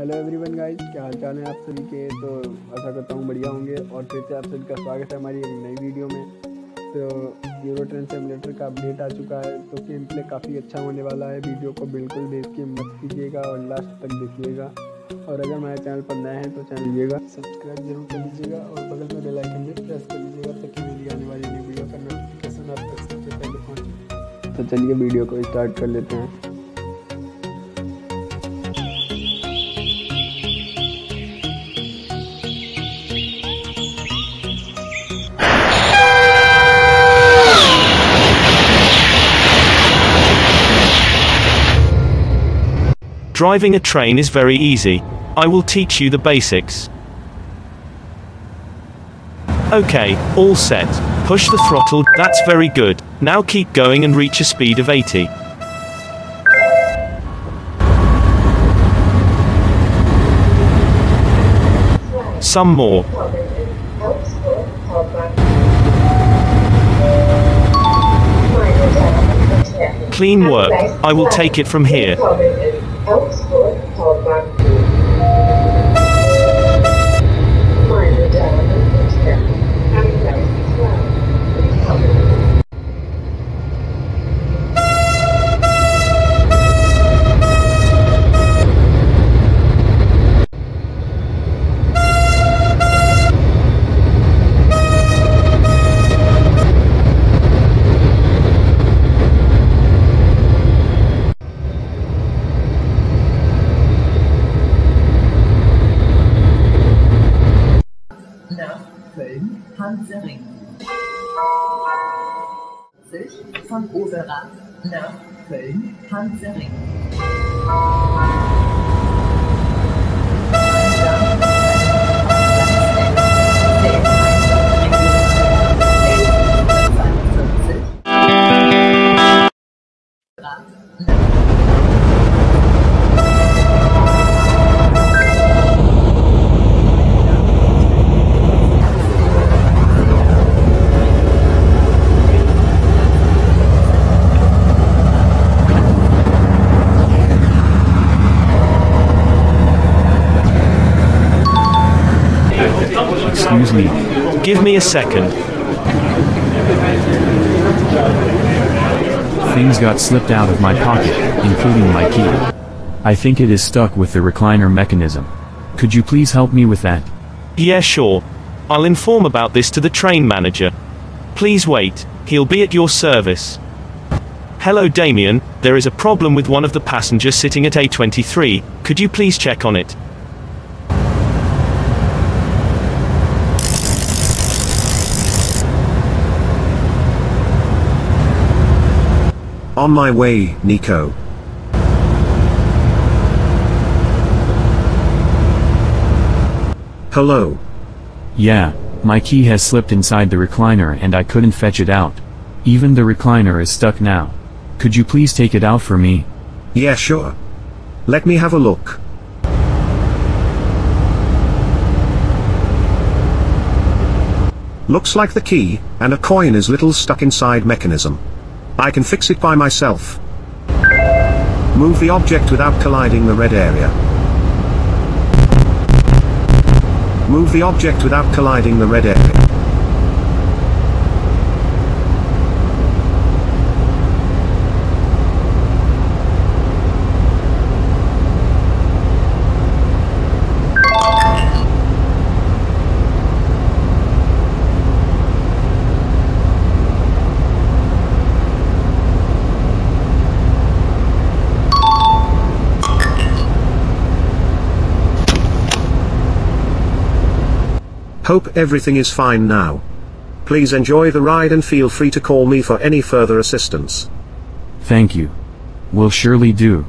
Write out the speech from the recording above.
Hello everyone guys क्या हाल चाल है आप सभी के? तो आशा करता हूँ बढ़िया होंगे और फिर से आप सभी का स्वागत है हमारी एक नई वीडियो में। तो यूरो ट्रेन सिमुलेटर का अपडेट आ चुका है तो गेम प्ले काफ़ी अच्छा होने वाला है। वीडियो को बिल्कुल देख के मत कीजिएगा और लास्ट तक देखिएगा। और अगर हमारे चैनल पर नए हैं तो चैनल लीजिएगा सब्सक्राइब ज़रूर कर लीजिएगा और बगल में बेल आइकन भी प्रेस कर लीजिएगा ताकि मेरी आने वाली वीडियो का नोटिफिकेशन आप तक सबसे पहले पहुँचे। तो चलिए वीडियो को स्टार्ट कर लेते हैं। Driving a train is very easy. I will teach you the basics. Okay, all set. Push the throttle, that's very good. Now keep going and reach a speed of 80. Some more. Clean work. I will take it from here. Meine 1980 von Oberat nach Köln-Hansering. Me. Give me a second. Things got slipped out of my pocket, including my key. I think it is stuck with the recliner mechanism. Could you please help me with that? Yeah, sure. I'll inform about this to the train manager. Please wait, he'll be at your service. Hello Damien, there is a problem with one of the passengers sitting at A23, could you please check on it? On my way, Nico. Hello. Yeah, my key has slipped inside the recliner and I couldn't fetch it out. Even the recliner is stuck now. Could you please take it out for me? Yeah, sure. Let me have a look. Looks like the key, and a coin is little stuck inside mechanism. I can fix it by myself. Move the object without colliding the red area. Move the object without colliding the red area. Hope everything is fine now. Please enjoy the ride and feel free to call me for any further assistance. Thank you. Will surely do.